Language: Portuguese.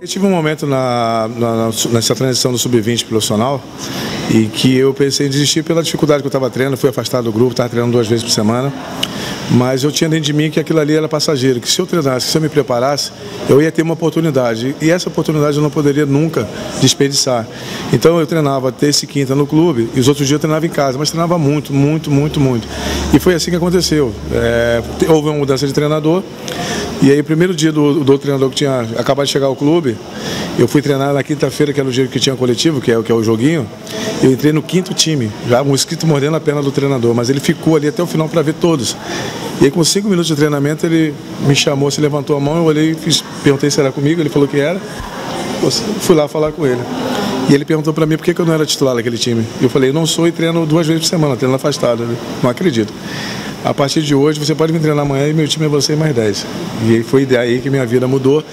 Eu tive um momento na, na, nessa transição do sub-20 profissional e que eu pensei em desistir pela dificuldade que eu estava treinando, fui afastado do grupo, estava treinando duas vezes por semana, mas eu tinha dentro de mim que aquilo ali era passageiro, que se eu treinasse, se eu me preparasse, eu ia ter uma oportunidade e essa oportunidade eu não poderia nunca desperdiçar. Então eu treinava terça e quinta no clube e os outros dias eu treinava em casa, mas treinava muito, muito, muito, muito. E foi assim que aconteceu. É, houve uma mudança de treinador e aí, primeiro dia do, do treinador que tinha acabado de chegar ao clube, eu fui treinar na quinta-feira, que era o dia que tinha coletivo, que é, que é o joguinho. Eu entrei no quinto time, já um mosquito mordendo a perna do treinador, mas ele ficou ali até o final para ver todos. E aí, com cinco minutos de treinamento, ele me chamou, se levantou a mão, eu olhei, fiz, perguntei se era comigo, ele falou que era. Fui lá falar com ele. E ele perguntou para mim por que, eu não era titular daquele time. E eu falei, eu não sou e treino duas vezes por semana, treino afastado. Não acredito a partir de hoje você pode me treinar amanhã e meu time é você mais 10. E foi daí que minha vida mudou.